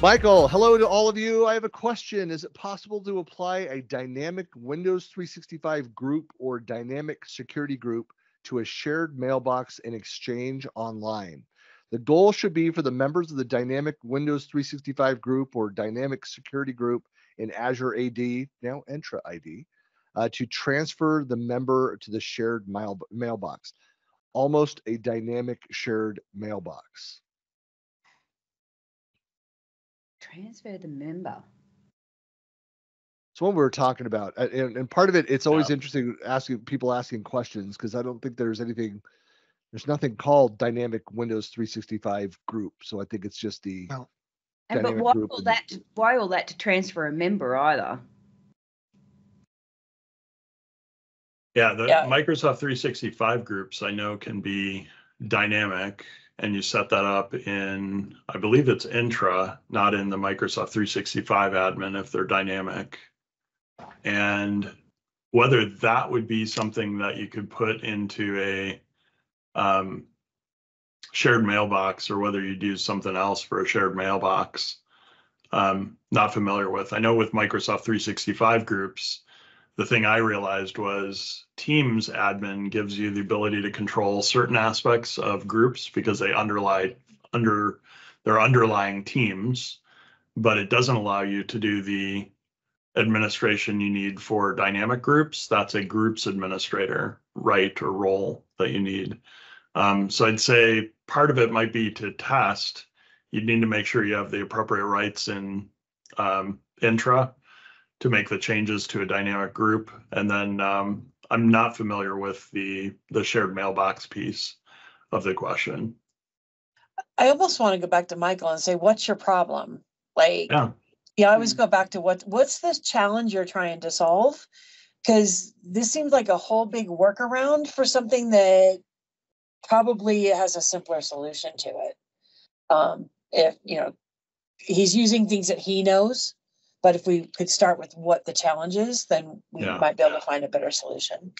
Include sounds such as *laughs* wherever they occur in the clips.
Michael, hello to all of you. I have a question. Is it possible to apply a dynamic Windows 365 group or dynamic security group to a shared mailbox in Exchange Online? The goal should be for the members of the dynamic Windows 365 group or dynamic security group in Azure AD, now Entra ID, uh, to transfer the member to the shared mail, mailbox, almost a dynamic shared mailbox. Transfer the member. It's one we were talking about, and, and part of it, it's always Yeah. interesting asking people asking questions because I don't think there's anything, there's nothing called dynamic Windows 365 group. So I think it's just the Well, And but why group all and- that? to- Why all that to transfer a member either? Yeah, the Yeah. Microsoft 365 groups I know can be dynamic and you set that up in, I believe it's Entra, not in the Microsoft 365 admin if they're dynamic. And whether that would be something that you could put into a um, shared mailbox or whether you'd use something else for a shared mailbox, um, not familiar with. I know with Microsoft 365 groups, the thing I realized was Teams admin gives you the ability to control certain aspects of groups because they underlie under their underlying teams, but it doesn't allow you to do the administration you need for dynamic groups. That's a groups administrator right or role that you need. Um, so I'd say part of it might be to test. You'd need to make sure you have the appropriate rights in um, Entra to make the changes to a dynamic group. And then um, I'm not familiar with the the shared mailbox piece of the question. I almost want to go back to Michael and say, what's your problem? Like, Yeah. yeah, I always go back to what, what's this challenge you're trying to solve? Because this seems like a whole big workaround for something that probably has a simpler solution to it. Um, if, you know, he's using things that he knows, but if we could start with what the challenge is, then we Yeah. might be able to find a better solution.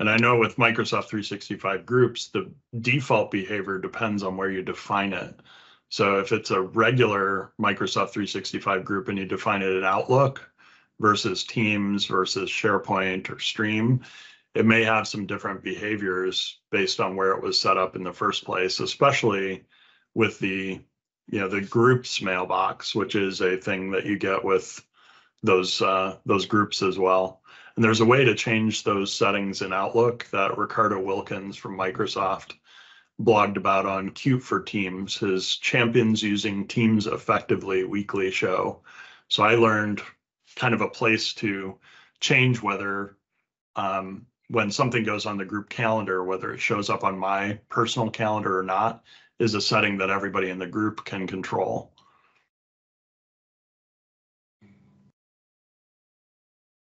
And I know with Microsoft 365 groups, the default behavior depends on where you define it. So if it's a regular Microsoft 365 group and you define it in Outlook versus Teams versus SharePoint or Stream, it may have some different behaviors based on where it was set up in the first place, especially with the you know the groups mailbox, which is a thing that you get with those uh, those groups as well. And there's a way to change those settings in Outlook that Ricardo Wilkins from Microsoft blogged about on Cute for Teams, his Champions Using Teams Effectively weekly show. So I learned kind of a place to change whether um, when something goes on the group calendar, whether it shows up on my personal calendar or not, is a setting that everybody in the group can control.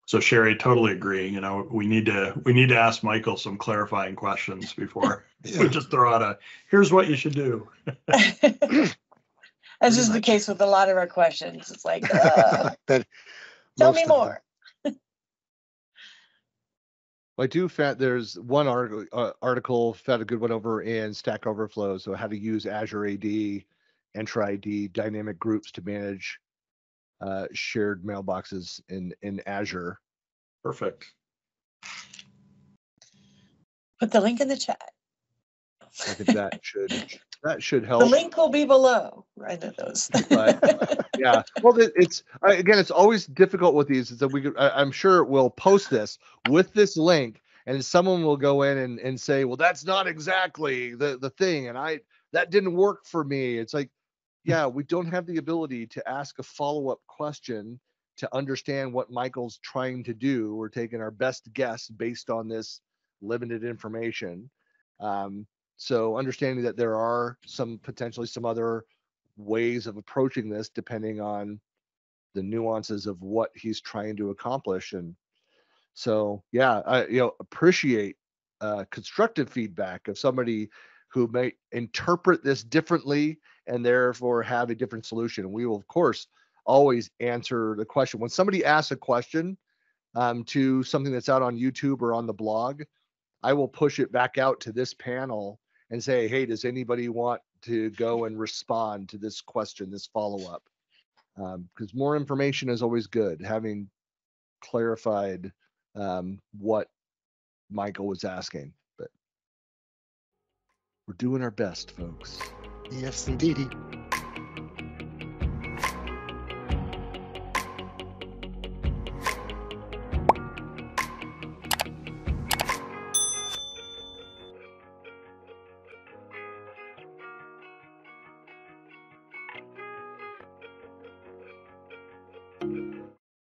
So Shari, totally agree. You know, we need to we need to ask Michael some clarifying questions *laughs* before we just throw out a here's what you should do. *laughs* As is the case with a lot of our questions. It's like, *laughs* uh, That tell me of them- I do found there's one article uh, article found a good one over in Stack Overflow. So how to use Azure AD, Entra ID, dynamic groups to manage uh, shared mailboxes in in Azure. Perfect. Put the link in the chat. I think that should that should help. The link will be below. Right at those. But- yeah well it- it's again it's always difficult with these is that we could, i'm sure we'll post this with this link and someone will go in and, and say well that's not exactly the the thing and i that didn't work for me it's like yeah we don't have the ability to ask a follow-up question to understand what michael's trying to do we're taking our best guess based on this limited information um, so understanding that there are some potentially some other ways of approaching this depending on the nuances of what he's trying to accomplish and so yeah i you know appreciate uh, constructive feedback of somebody who may interpret this differently and therefore have a different solution. We will of course always answer the question. When somebody asks a question um, to something that's out on youtube or on the blog i will push it back out to this panel and say hey does anybody want to go and respond to this question, this follow-up. Um, because more information is always good, having clarified um what Michael was asking, but we're doing our best, folks. Yes, indeedy.